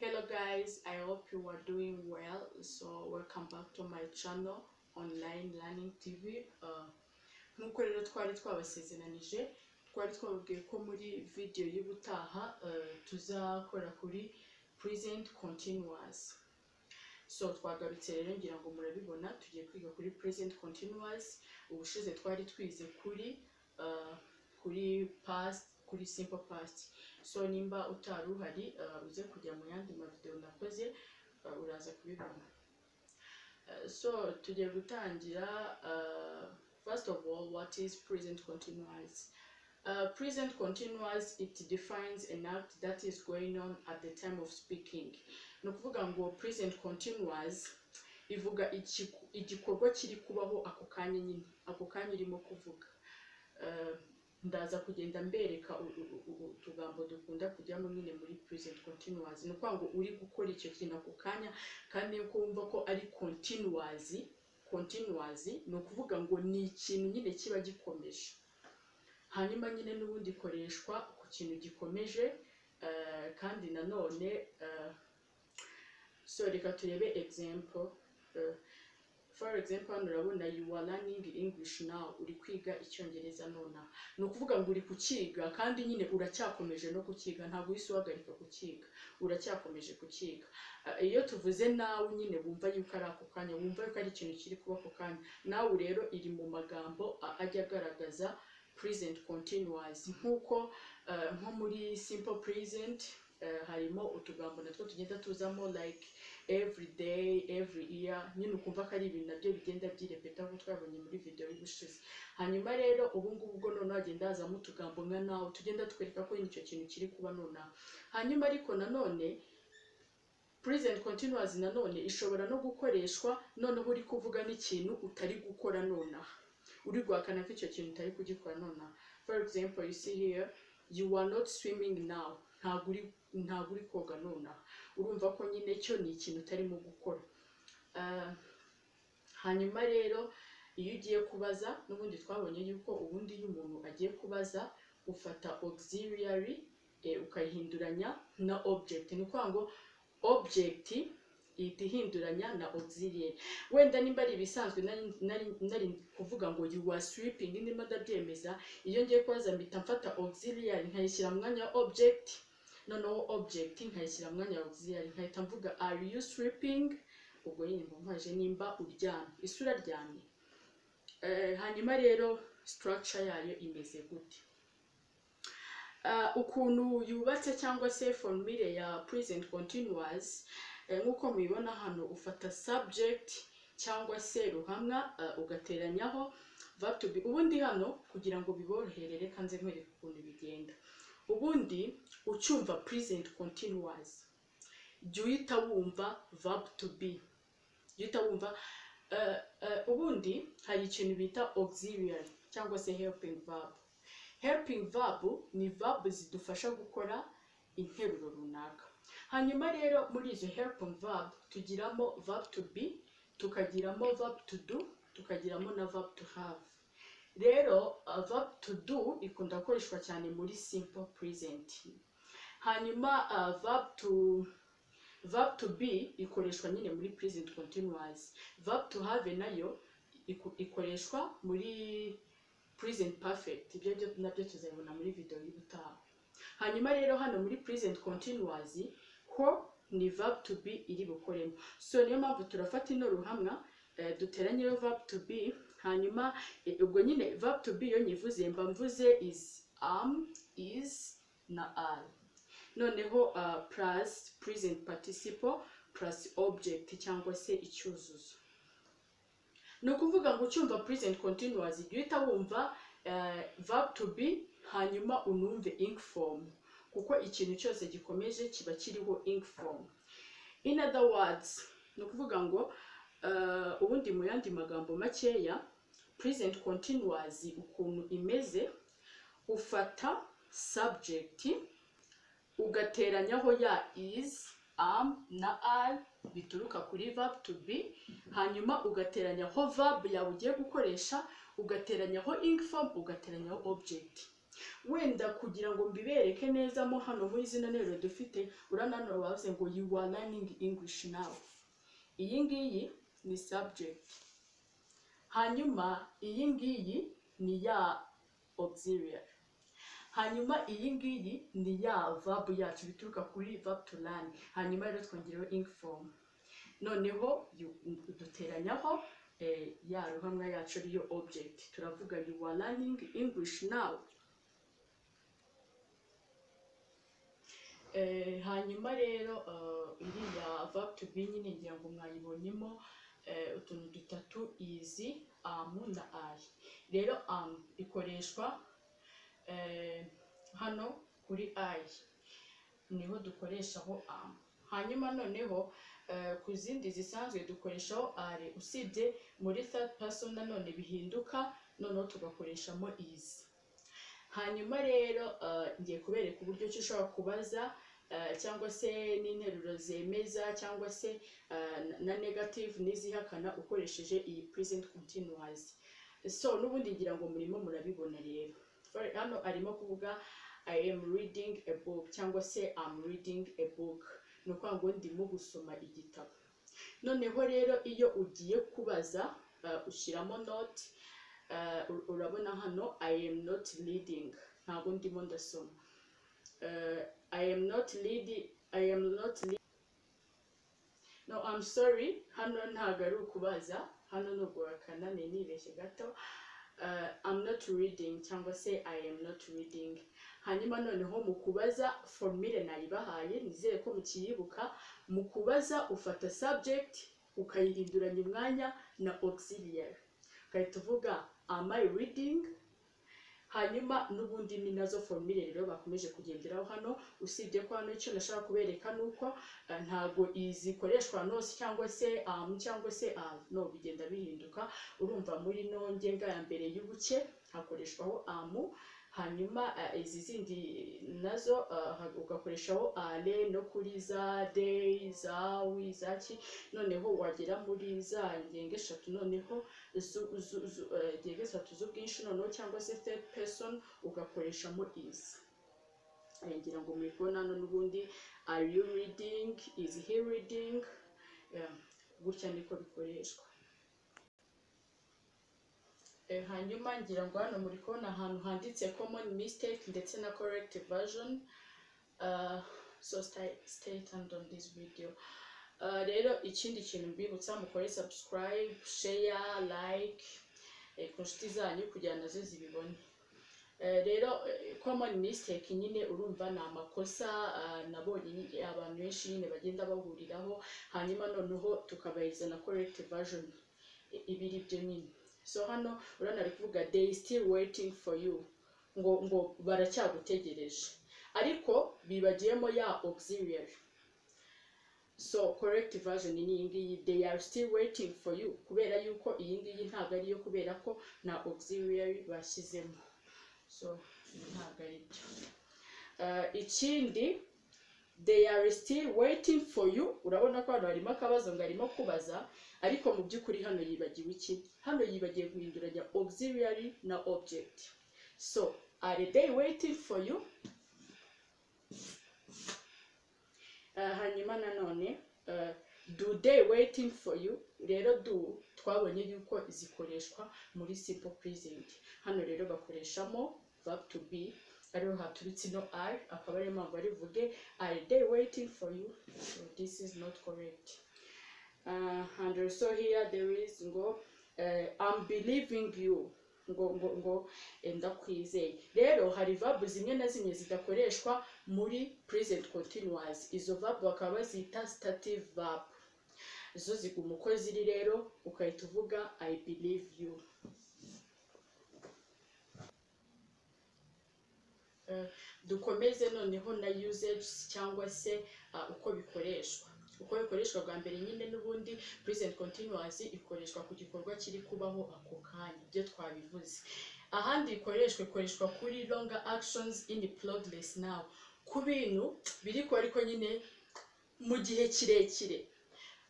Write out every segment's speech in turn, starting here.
Hello guys, I hope you are doing well. So welcome back to my channel Online Learning TV. Uh, nk'uko rero twari twabasezeranije twari twababwiye ko muri video y'ubutaha uh, tuzakora kuri present continuous. So twagarutse rero ngira ngo murabibona tugiye kwiga kuri present continuous. Ubushize twari twize kuri uh, kuri past kuri simple past. So nimba utari uhari uh, uze kujya mu yandi mavideo nakoze uh, uraza kubibona. Uh, so tugiye gutangira first of all what is present continuous uh, present continuous it defines an act that is going on at the time of speaking ni ukuvuga ngo present continuous ivuga igikorwa kiri kubaho ako kanya nyine ako kanya urimo kuvuga Uh, ndaza kugenda mbereka utugambo dukunda kujyamo nyine muri present continuous. Ni ukuvuga ngo uri gukora icyo kintu ako kanya kandi yuko wumva ko ari continuous. Continuous ni ukuvuga ngo ni ikintu nyine kiba gikomeje. Hanyuma nyine n'ubundi ikoreshwa ku kintu gikomeje eh, kandi nanone eh, so reka turebe example eh, for example hano urabona you are learning english now. Uri kwiga icyongereza nonaha. Ni ukuvuga ngo uri kukiga kandi nyine uracyakomeje no kukiga. Ntabwo uhise uhagarika kukiga. Uracyakomeje kukiga. Uh, iyo tuvuze nawe nyine wumva yuko ari ako kanya wumva yuko ari ikintu kiri kuba ako kanya. Nawe rero iri mu magambo ajya agaragaza present continuous. Nk'uko uh, nko muri simple present harimo utugambo natwo tugenda tuzamo like every day every year. Nyine ukumva ko ari ibintu na byo bigenda byirepeta nk'uko twabonye muri video y'ubushize. Hanyuma rero ubu ngubu bwo noneho hagenda hazamo utugambo nka nawe tugenda twereka ko icyo kintu kiri kuba nonaha hanyuma ariko nanone present continuous nanone ishobora no gukoreshwa noneho uri kuvuga n'ikintu utari gukora nonaha uri guhakana ko icyo kintu utari kugikora nonaha for example you see here you are not swimming now. Ntabwo uri koga nonaha. Urumva ko nyine cyo ni ikintu utarimo gukora. Ah, hanyuma rero iyo ugiye kubaza n'ubundi twabonye yuko ubundi iyo umuntu agiye kubaza ufata auxiliary eh, ukayihinduranya na object. Ni ukuvuga ngo object ihita ihinduranya na auxiliary. Wenda nimba ari ibisanzwe nari, kuvuga ngo you sweeping ndimo ndabyemeza iyo ngiye kubaza mpita mfata auxiliary nkayishyira mu mwanya wa object. Noneho object nkayishyira mwanya wa auxiliary nkahita mvuga are you sweeping? Ubwo nyine mbaje nimba uryamye ese uraryamye Eh, hanyuma rero structure yayo imeze gute. Ah, ukuntu yubatse cyangwa se formule ya present continuous eh, nk'uko mubibona hano ufata subject cyangwa se ruhamwa ah, ugateranyaho ubundi hano kugira ngo biborohere reka nze nkwereke ukuntu bigenda. Ubundi ucyumva present continuous. Jya uhita wumva verb to be? Jya uhita wumva eh, eh, ubundi hari ikintu bita auxiliary cyangwa se helping verb. Helping verb ni verb zidufasha gukora interuro runaka. Hanyuma rero muri izo helping verb tugiramo verb to be tukagiramo verb to do tukagiramo na verb to have. Rero uh, verb to do ikunda gukoreshwa cyane muri simple present. Hanyuma uh, verb to verb to be ikoreshwa nyine muri present continuous. Verb to have na yo ikoreshwa muri present perfect. Ibyo byo na byo tuzabibona muri video y'ubutaha. Hanyuma rero hano muri present continuous ho ni verb to be iri bukoremo. So niyo mpamvu turafata ino ruhamwa eh, duteranyeho verb to be hanyuma eh, ubwo nyine verb to be iyo nyivuze mba mvuze is am is na are. Noneho uh, plus present participle plus object cyangwa se icyuzuzo. Ni ukuvuga ngo ucyumva present continuous jya uhita wumva eh, verb to be hanyuma unumve ink form kuko ikintu cyose gikomeje kiba kiriho ink form. In other words ni ukuvuga ngo eh, ubundi mu yandi magambo makeya present continuous ukuntu imeze ufata subject ugateranyaho ya is am na are bituruka kuri verb to be hanyuma ugateranyaho verb yawe ugiye gukoresha ugateranyaho ink form ugateranyaho object. Wenda kugira ngo mbibereke neza mo hano muri zino nteruro dufite urananura bavuze ngo you are learning english now. Iyi ngiyi ni subject. Hanyuma iyi ngiyi ni ya auxiliary. Hanyuma iyi ngiyi ni ya verb yacu bituruka kuri verb to learn. Hanyuma rero twongereho ing form. Noneho duteranyaho eh, ya ruhamwa yacu ariyo object. Turavuga are learning english now. Eh, hanyuma rero eh, iriya verb to be nyine ngira ngo mwayibonyemo utuntu dutatu izi am na i. Rero am ikoreshwa hano kuri i. Niho dukoreshaho am hanyuma noneho eh, ku zindi zisanzwe dukoreshaho are usibye muri third person nanone bihinduka noneho tugakoreshamo izi hanyuma rero eh, ngiye kubereka uburyo ki ushobora kubaza eh, cyangwa se n'interuro zemeza cyangwa se eh, na- negative n'izihakana ukoresheje iyi present continuous. So n'ubundi ngira ngo murimo murabibona rero. Hano arimo kuvuga i am reading a book cyangwa se am reading a book. Ni ukuvuga ngo ndimo gusoma igitabo noneho rero iyo ugiye kubaza eh, ushyiramo note eh, ur- urabona hano i am not reading. Ntabwo ndimo ndasoma. Eh, i am not reading i am not no i'm sorry. Hano ntabwo ari ukubaza. Hano ni uguhakana ni nibeshye gato. uh, i'm not reading cyangwa se i am not reading. Hanyuma noneho mu kubaza formule nayibahaye nizere ko mukiyibuka mu kubaza ufata subject ukayihinduranya umwanya na auxiliary. Ugahita uvuga am i reading? Hanyuma n'ubundi ni na zo formule rero bakomeje kugenderaho hano usibye ko hano icyo nashaka kubereka ni uko eh, ntabwo izikoreshwa nose cyangwa se am cyangwa se no bigenda bihinduka urumva muri no ngenga ya mbere y'ubuke hakoreshwaho amu hanyuma eh, izi zindi na zo eh, ha- ugakoreshaho ale no kuri za de za wi za ki. Noneho wagera muri za ngenga eshatu noneho eh, ngenga eshatu z'ubwinshi noneho cyangwa se third person ugakoreshamo izi. Ngira ngo muri kubona n'ubundi are you reading? Is he reading? Gutya niko bikoreshwa. Hanyuma ngira ngo hano muri kubona ahantu handitse common mistake ndetse na correct version. Uh, so stay, tuned on this video. Uh, rero ikindi kintu mbibutsa mukore subscribe share like eh, ku nshuti zanyu kugira na zo zibibone. Eh, rero eh, common mistake nyine urumva ni amakosa ah, nabonye abantu benshi nyine bagenda bahuriraho hanyuma noneho tukabahiza na correct version ibiri byo nyine. So hano urabona ari kuvuga they still waiting for you. Ngo ngo baracyagutegereje. Ariko bibagiyemo ya auxiliary. So correct version ni iyi ngiyi they are still waiting for you. Kubera yuko iyi ngiyi ntabwo ariyo kubera ko nta auxiliary bashyizemo. So ntabwo ari byo. Uh, ikindi they are still waiting for you. Urabona ko hano harimo akabazo ngo arimo kubaza ariko mu by'ukuri hano yibagiwe iki? Hano yibagiwe guhinduranya auxiliary na object. So are they waiting for you? Uh, hanyuma nanone uh, do they waiting for you? Rero do twabonye yuko zikoreshwa muri simple present hano rero bakoreshamo verb to be ariho haturutse ino are akaba ariyo mpamvu bari buvuge are they waiting for you. So this is not correct. Uh, and also here there is ngo uh, i'm believing you. Ngo ngo ngo ndakwizeye rero hari verb zimwe na zimwe zidakoreshwa muri present continuous. Izo verb bakaba bazita stative verb zo ziguma uko ziri rero ukahita uvuga i believe you. Dukomeze noneho na usage cyangwa se ah, uko bikoreshwa. Uko bikoreshwa bwa mbere nyine n'ubundi present continuous ikoreshwa ku gikorwa kiri kubaho ako kanya. Ibyo twabivuze. Ahandi ikoreshwa ikoreshwa kuri longer actions in progress now. Ku bintu biri kuba ariko nyine mu gihe kirekire.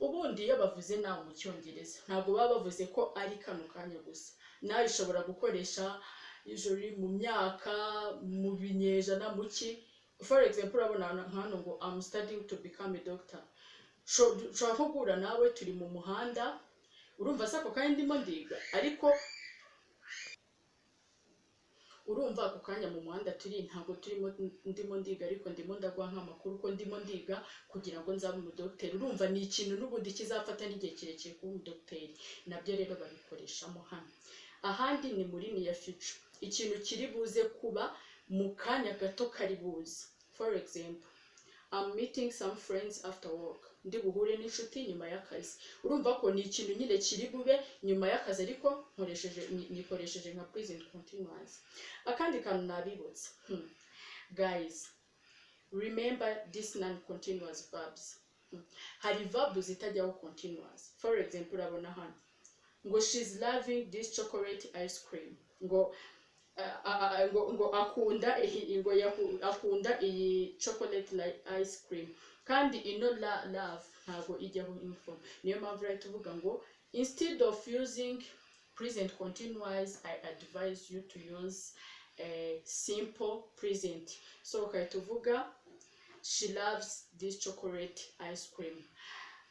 Ubundi iyo bavuze nawe mu cyongereza ntabwo baba bavuze ko ari kano kanya gusa. Nawe ushobora gukoresha usually mu myaka mu binyejana mu ki. For example urabona hano- ngo I'm studying to become a doctor. Sho- ushobora nko guhura nawe turi mu muhanda urumva se ako kanya ndimo ndiga. Ariko urumva ako kanya mu muhanda turi ntabwo turimo ndimo ndiga ariko ndimo ndaguha nk'amakuru ko ndimo ndiga kugira ngo nzabe umudogiteri urumva ni ikintu n'ubundi kizafata n'igihe kirekire kuba umudogiteri na byo rero babikoreshamo hano. Ahandi ni muri niya future. Ikintu kiri buze kuba mu kanya gato kari buze. For example I'm meeting some friends after work. Ndi buhure n'inshuti nyuma y'akazi. Urumva ko ni ikintu nyine kiri bube nyuma y'akazi ariko nkoresheje ni- nikoresheje nka present continuous. Akandi kantu nabibutsa hmm. guys remember this non continuous verbs. Hmm. hari verb zitajyaho continuous. For example urabona hano. Ngo she's loving this chocolate ice cream. Ngo ngo, akunda ngo akunda iyi chocolate ice cream. Kandi ino love ntabwo ijyaho inform niyo mpamvu rero tuvuga ngo instead of using present continuous i advise you to use a simple present. So ukahita uvuga she loves this chocolate ice cream.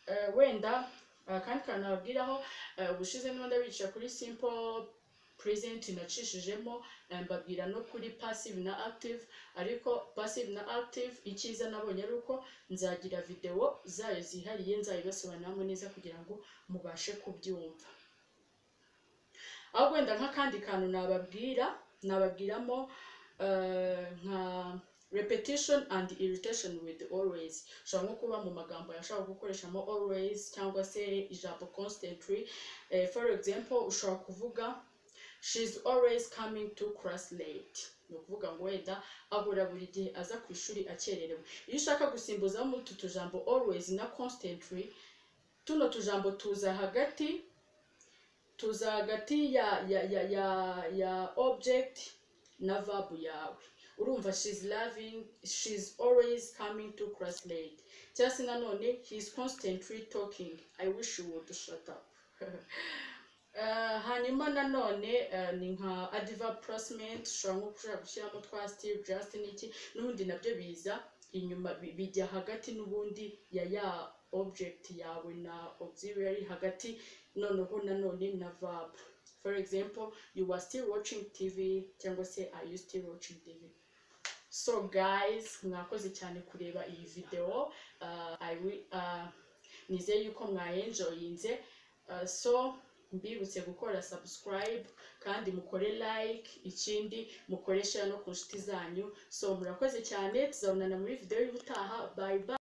Eh, wenda akandi kantu nababwiraho eh, ubushize n'ubundi abica kuri simple present nacishijemo eh, mbabwira no kuri passive na active ariko passive na active icyiza nabonye ari uko nzagira video zayo zihariye nzayibasobanuriramo neza kugira ngo mubashe kubyumva. Aho wenda nk'akandi kantu nababwira nababwiramo eh, nka repetition and irritation with always. Ushobora nko kuba mu magambo yashobora gukoreshamo always cyangwa se ijambo constantly. Eh, for example ushobora kuvuga she's always coming to class late ni ukuvuga ngo wenda ahora buri gihe aza ku ishuri akererewe. Iyo ushaka gusimbuzaho muri utu tujambo always na constantly tuno tujambo tuza hagati tuza hagati ya ya ya ya, ya object na verb yawe. Urumva she's loving she's always coming to class late cyangwa se nanone he's constantly talking. I wish you would shut up. hanyuma nanone eh, ni nka adverb placement ushobora gushyiramo twa still just n'iki n'ubundi na byo biza inyuma bi- bijya hagati n'ubundi ya ya object yawe na auxiliary hagati noneho nanone na verb for example you are still watching tv cyangwa se are you still watching tv so guys mwakoze cyane kureba iyi will, uh, nizeye yuko mwayenjoyinze so mbibutse gukora subscribe kandi mukore like ikindi mukore share no ku nshuti zanyu. So murakoze cyane tuzabonana muri video y'ubutaha. Bye bye.